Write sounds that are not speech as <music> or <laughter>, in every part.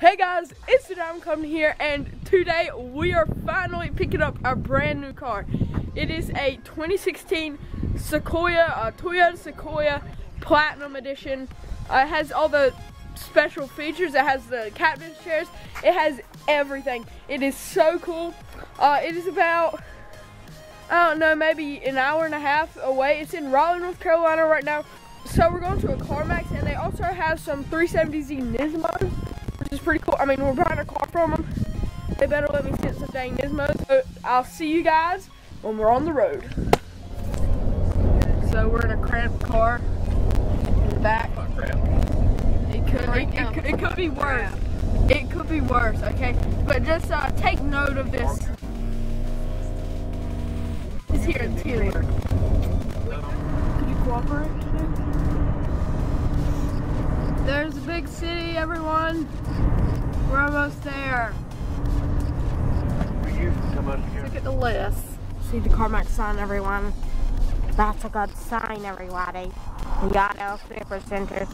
Hey guys, it's Diamond Company here, and today we are finally picking up a brand new car. It is a 2016 Sequoia, uh, Toyota Sequoia Platinum Edition. Uh, it has all the special features. It has the captain's chairs. It has everything. It is so cool. Uh, it is about, I don't know, maybe an hour and a half away. It's in Raleigh, North Carolina right now. So we're going to a CarMax, and they also have some 370Z Nismos which is pretty cool. I mean, we're buying a car from them. They better let me sit some dang Nismos. So I'll see you guys when we're on the road. So we're in a cramped car in the back. It could, it, it, could, it could be worse. It could be worse, okay? But just uh, take note of this. It's here interior. Could you cooperate? There's a big city, everyone. We're almost there. Look at the list. See the CarMax sign, everyone. That's a good sign, everybody. The Auto Super Center.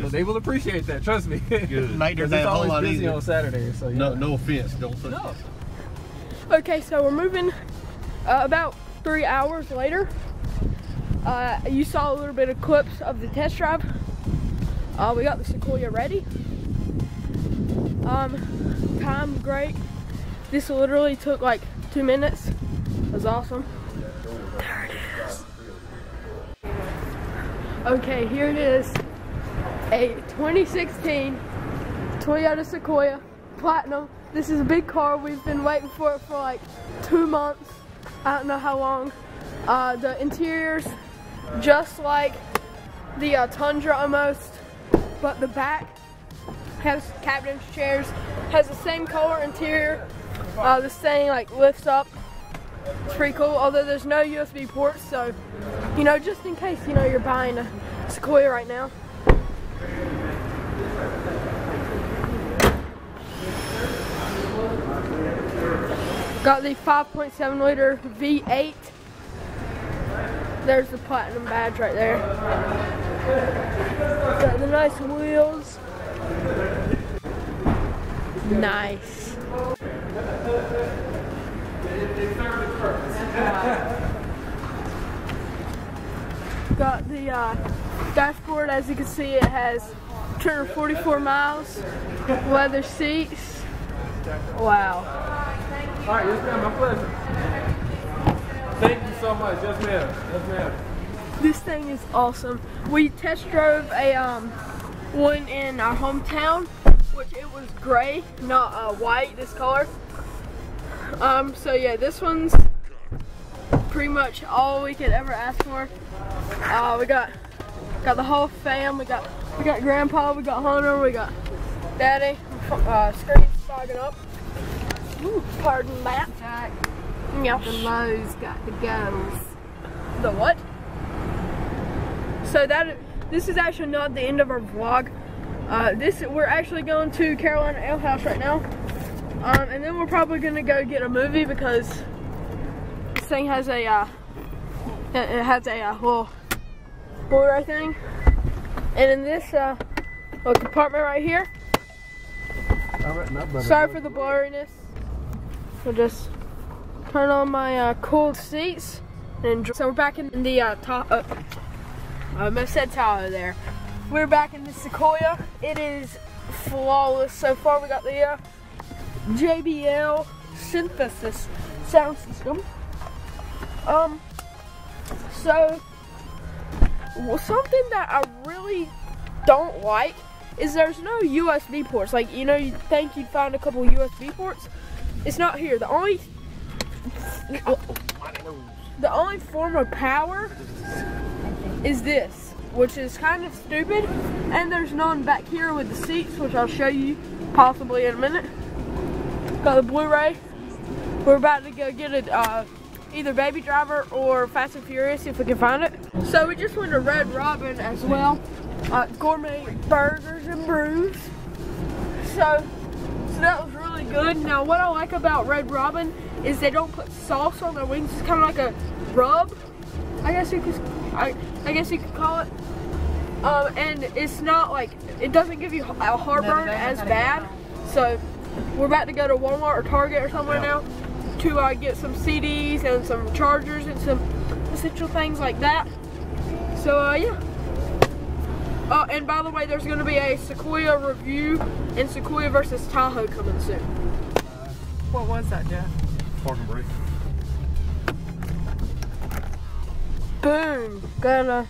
Well, they will appreciate that. Trust me. Good. <laughs> Make their Because it's a whole always lot busy easier. on Saturday. So yeah. No, no offense. Don't say No. Okay, so we're moving uh, about three hours later. Uh, you saw a little bit of clips of the test drive. Uh, we got the Sequoia ready. Um, time's great. This literally took like two minutes. It was awesome. There it is. Okay, here it is. A 2016 Toyota Sequoia Platinum. This is a big car. We've been waiting for it for like two months. I don't know how long. Uh, the interior's just like the uh, Tundra almost, but the back has captain's chairs, has the same color interior. Uh, this thing like lifts up. It's pretty cool, although there's no USB ports, so you know, just in case you know you're buying a Sequoia right now. Got the 5.7 liter V8. There's the platinum badge right there. Got the nice wheels. Nice. Got the uh, dashboard, as you can see, it has 244 miles, leather seats. Wow. All right, yes, ma'am. My pleasure. Thank you so much. Yes, ma'am. Yes, ma'am. This thing is awesome. We test drove a um one in our hometown, which it was gray, not uh, white. This color. Um. So yeah, this one's pretty much all we could ever ask for. Uh, we got got the whole fam. We got we got Grandpa. We got Hunter. We got Daddy. Uh, screen's fogging up. Ooh, pardon that. Yeah. The lows got the goes. The what? So that this is actually not the end of our vlog. Uh, this we're actually going to Carolina Ale House right now, um, and then we're probably gonna go get a movie because this thing has a uh, it it has a uh, little Blu-ray thing, and in this uh, little compartment right here. All right. Sorry for the blurriness. We'll just turn on my uh, cooled seats. And so we're back in the uh, top. Uh, I almost said Tahoe there. We're back in the Sequoia. It is flawless so far. We got the uh, JBL Synthesis sound system. Um. So well, something that I really don't like is there's no USB ports. Like, you know, you think you'd find a couple USB ports. It's not here. The only the only form of power is this, which is kind of stupid. And there's none back here with the seats, which I'll show you possibly in a minute. Got the Blu-ray. We're about to go get it, uh, either Baby Driver or Fast and Furious if we can find it. So we just went to Red Robin as well. Uh, gourmet burgers and brews. So, so that was really good. Now what I like about Red Robin is they don't put sauce on their wings. It's kind of like a rub. I guess you could, I, I guess you could call it. Um, and it's not like it doesn't give you a heartburn as bad. So we're about to go to Walmart or Target or somewhere now to uh, get some CDs and some chargers and some essential things like that. So uh, yeah. Uh, and by the way, there's going to be a Sequoia review and Sequoia versus Tahoe coming soon. What was that, Jeff? Parking brake. Boom. Got a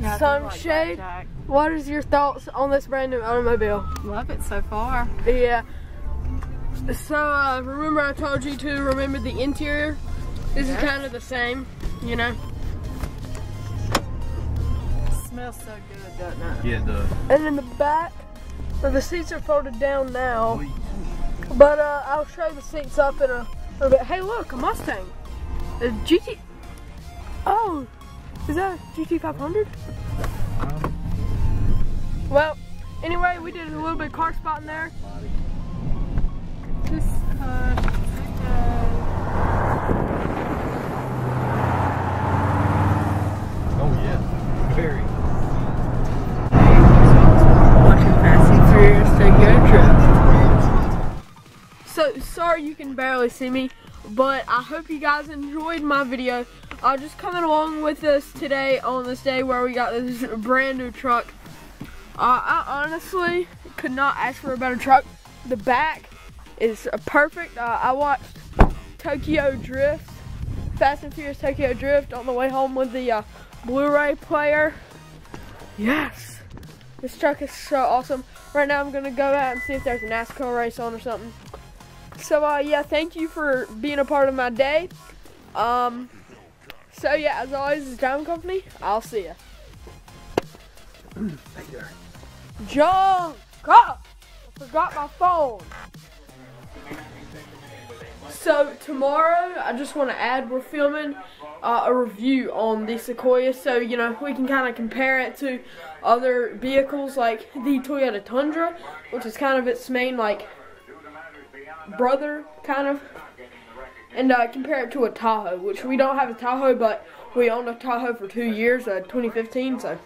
Yeah, sunshade. Like that, What is your thoughts on this brand new automobile? Love it so far. Yeah. So uh, remember I told you to remember the interior. This Yes. is kind of the same, you know. Smells so good, doesn't it? Yeah, it does. And in the back, so the seats are folded down now. But uh, I'll show the seats up in a little bit. Hey, look, a Mustang. A GT. Oh, is that a GT 500? Well, anyway, we did a little bit of car spotting there. Just hush. So sorry you can barely see me, but I hope you guys enjoyed my video. Uh, just coming along with us today on this day where we got this <laughs> brand new truck. Uh, I honestly could not ask for a better truck. The back is perfect. Uh, I watched Tokyo Drift, Fast and Furious Tokyo Drift on the way home with the uh, Blu-ray player. Yes, this truck is so awesome. Right now I'm gonna go out and see if there's a NASCAR race on or something. So uh, yeah, thank you for being a part of my day. Um, so yeah, as always, it's John Company. I'll see ya. Thank you. John, God, I forgot my phone. So tomorrow, I just want to add, we're filming uh, a review on the Sequoia, so you know we can kind of compare it to other vehicles like the Toyota Tundra, which is kind of its main like brother, kind of, and uh, compare it to a Tahoe, which we don't have a Tahoe, but we owned a Tahoe for two years, uh, 2015. So